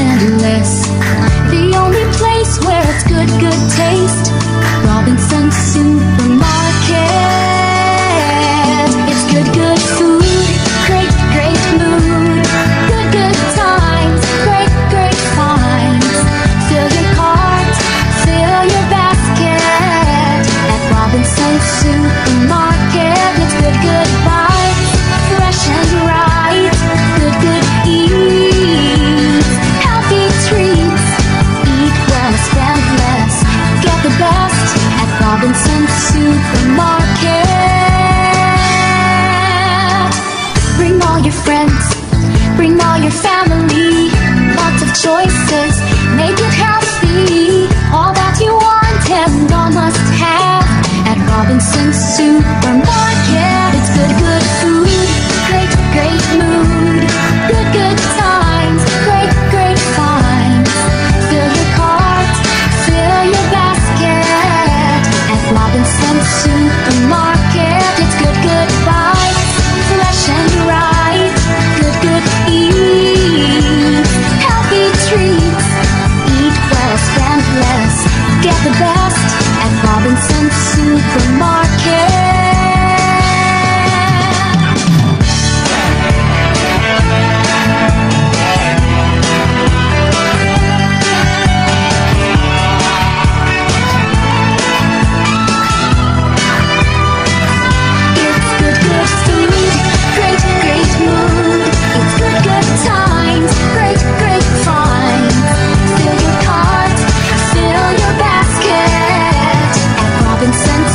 endless. The only place where it's good, good taste. Robinson Supermarket. It's good, good food, great, great mood. Good, good times, great, great finds. Fill your cart, fill your basket at Robinson Supermarket. Family. Lots of choices, make it healthy. All that you want and all must have at Robinson Supermarket. Robinson Supermarket. sent